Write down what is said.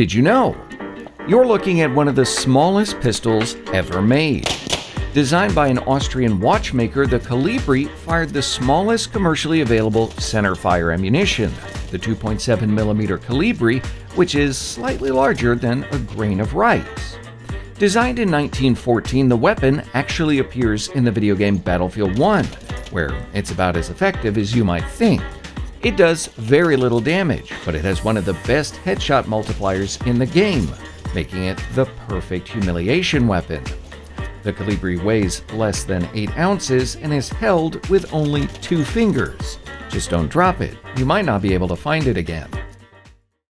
Did you know? You're looking at one of the smallest pistols ever made. Designed by an Austrian watchmaker, the Kolibri fired the smallest commercially available centerfire ammunition, the 2.7mm Kolibri, which is slightly larger than a grain of rice. Designed in 1914, the weapon actually appears in the video game Battlefield 1, where it's about as effective as you might think. It does very little damage, but it has one of the best headshot multipliers in the game, making it the perfect humiliation weapon. The Kolibri weighs less than 8 ounces and is held with only two fingers. Just don't drop it, you might not be able to find it again.